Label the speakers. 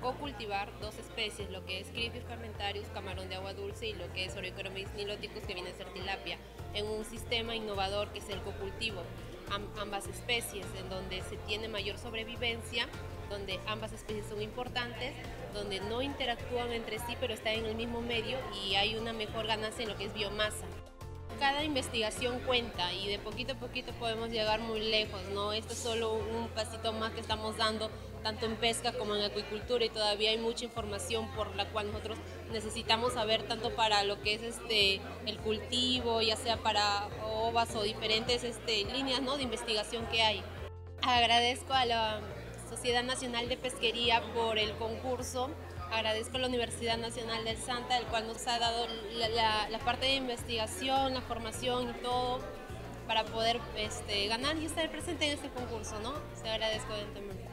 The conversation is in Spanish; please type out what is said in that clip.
Speaker 1: cultivar dos especies, lo que es Cryphis fermentarius, camarón de agua dulce, y lo que es Oreochromis niloticus, que viene a ser tilapia, en un sistema innovador que es el cocultivo. ambas especies, en donde se tiene mayor sobrevivencia, donde ambas especies son importantes, donde no interactúan entre sí, pero están en el mismo medio y hay una mejor ganancia en lo que es biomasa cada investigación cuenta y de poquito a poquito podemos llegar muy lejos, ¿no? Esto es solo un pasito más que estamos dando tanto en pesca como en acuicultura y todavía hay mucha información por la cual nosotros necesitamos saber tanto para lo que es este el cultivo, ya sea para ovas o diferentes este, líneas ¿no? de investigación que hay. Agradezco a la Sociedad Nacional de Pesquería por el concurso Agradezco a la Universidad Nacional del Santa, el cual nos ha dado la, parte de investigación, la formación y todo para poder este, ganar y estar presente en este concurso, ¿no? Se agradezco de antemano.